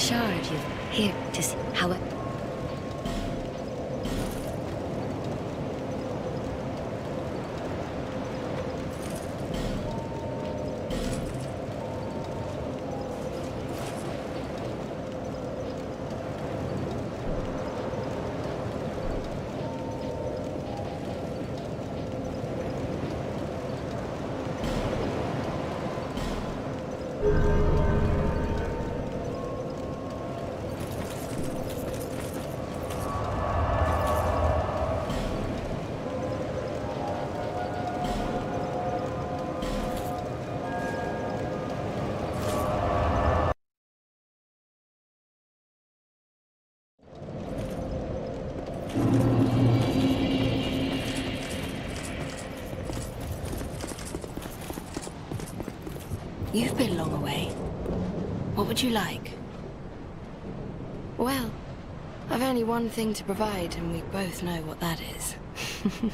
Richard, you've You've been long away. What would you like? Well, I've only one thing to provide, and we both know what that is.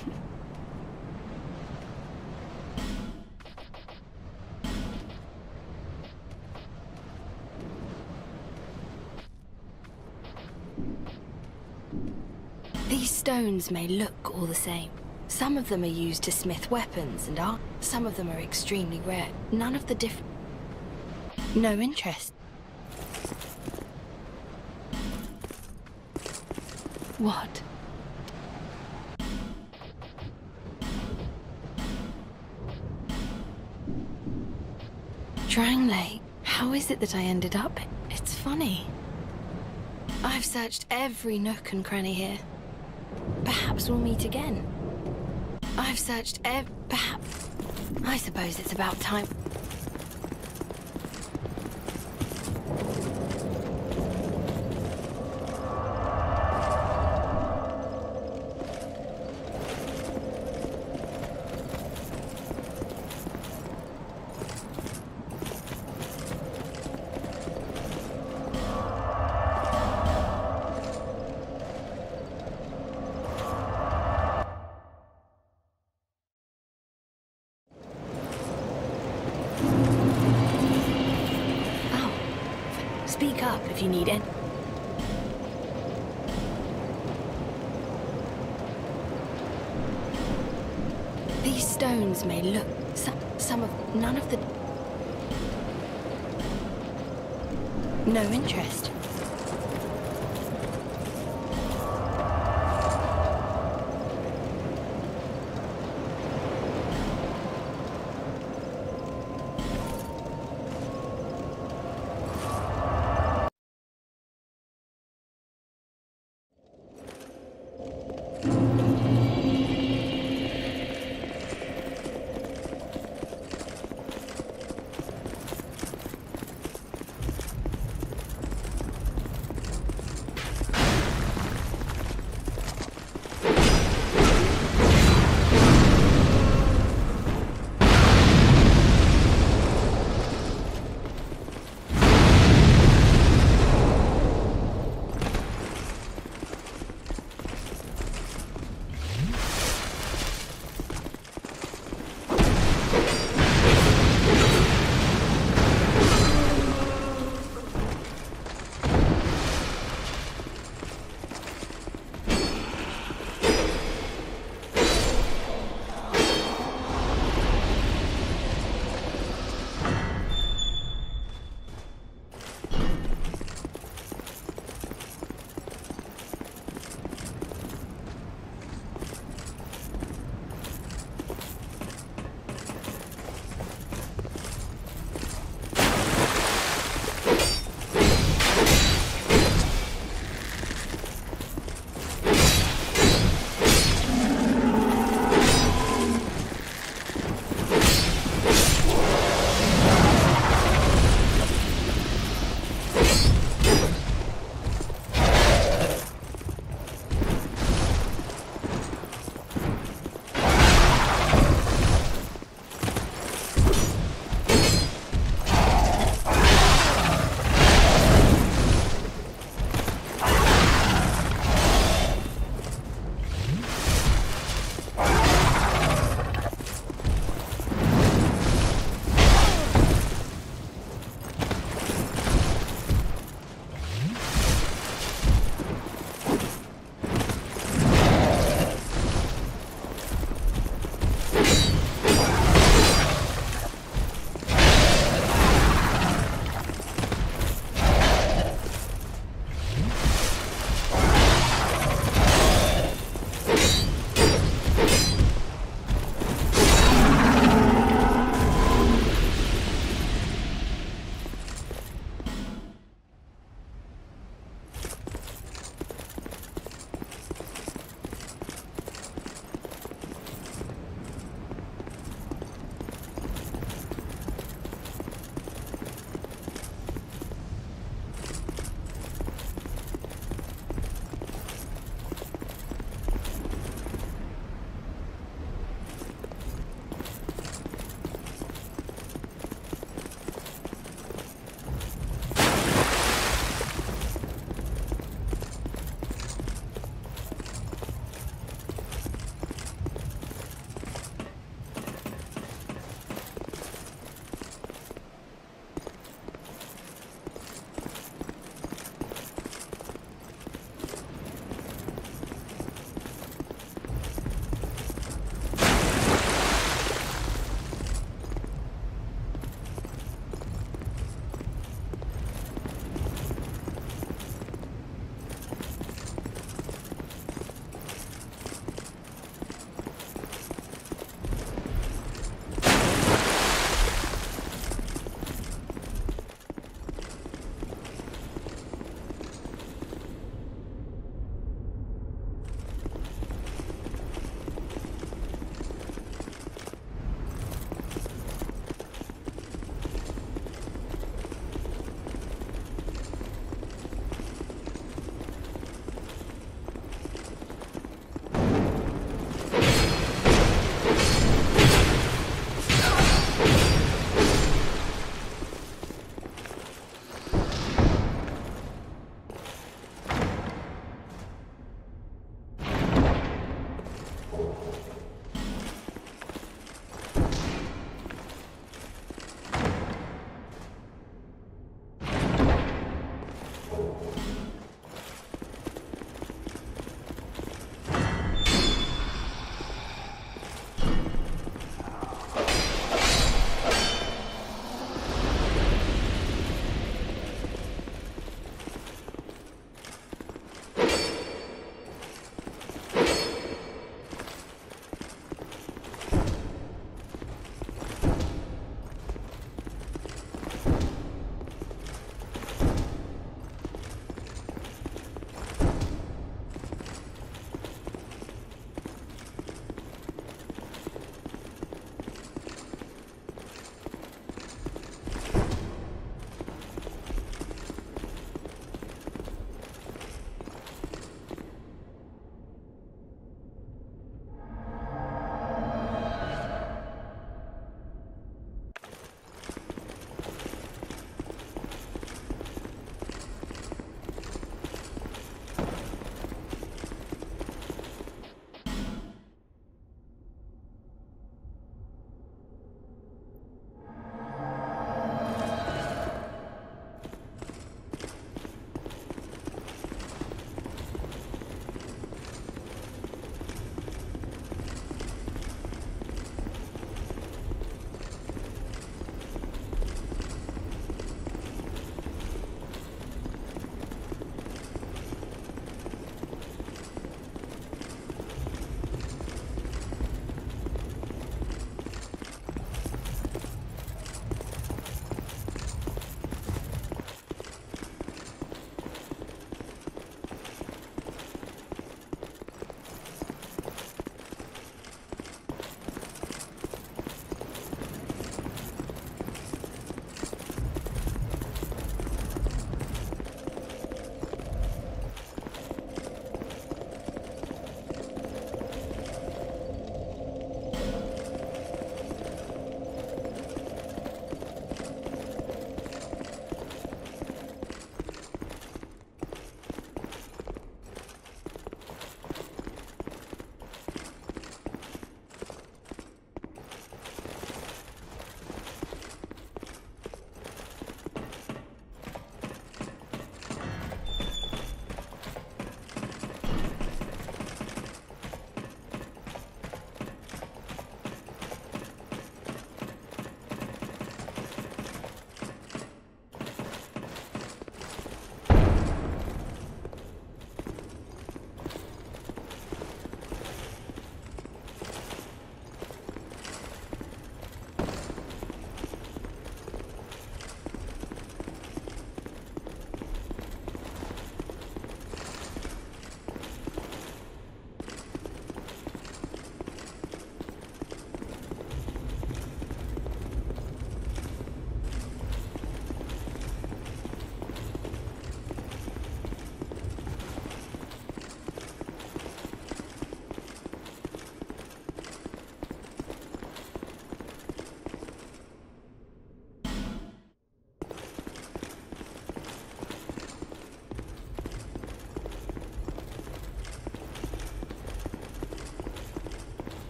These stones may look all the same. Some of them are used to smith weapons and are. Some of them are extremely rare. None of the diff... No interest. What? Drangleic. How is it that I ended up? It's funny. I've searched every nook and cranny here. Perhaps we'll meet again. I've searched ev- perhaps... I suppose it's about time. Speak up if you need it. These stones may look... Some, some of... None of the... No interest.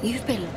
You've been